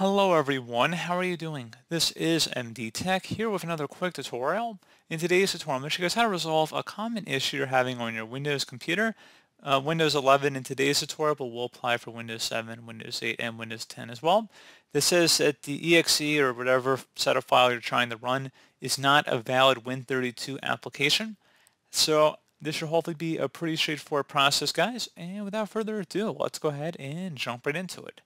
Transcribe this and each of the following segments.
Hello everyone, how are you doing? This is MD Tech here with another quick tutorial. In today's tutorial, I'm going to show you guys how to resolve a common issue you're having on your Windows computer. Uh, Windows 11 in today's tutorial, but will apply for Windows 7, Windows 8, and Windows 10 as well. This says that the exe or whatever set of file you're trying to run is not a valid Win32 application. So this should hopefully be a pretty straightforward process, guys. And without further ado, let's go ahead and jump right into it.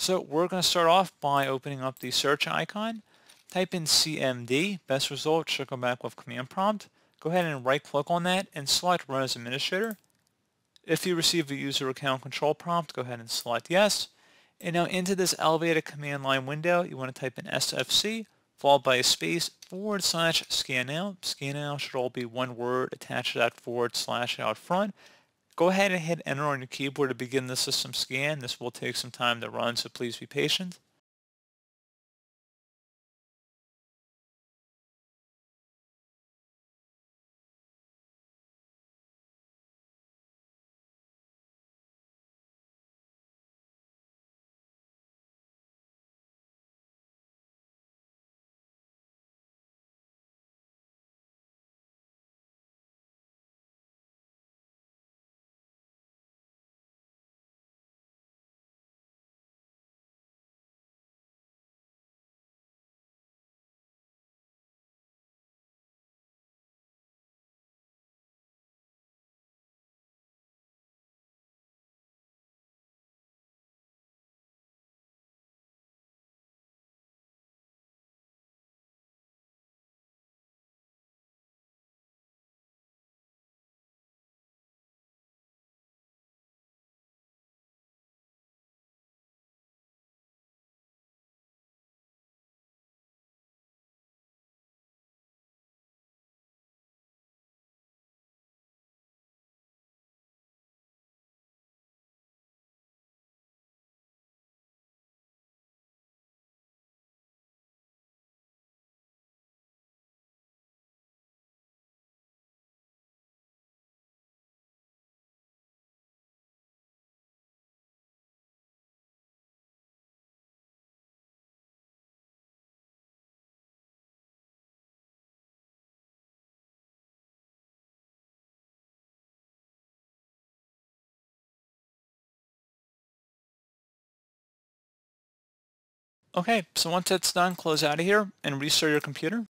So we're going to start off by opening up the search icon. Type in CMD. Best result should come back with command prompt. Go ahead and right click on that and select run as administrator. If you receive a user account control prompt, go ahead and select yes. And now into this elevated command line window, you want to type in SFC followed by a space forward slash scannow. Scan should all be one word attached to that forward slash out front. Go ahead and hit enter on your keyboard to begin the system scan. This will take some time to run, so please be patient. Okay, so once that's done, close out of here and restart your computer.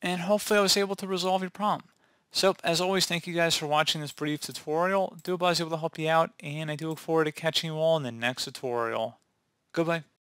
And hopefully I was able to resolve your problem. So, as always, thank you guys for watching this brief tutorial. Do I was able to help you out, and I do look forward to catching you all in the next tutorial. Goodbye.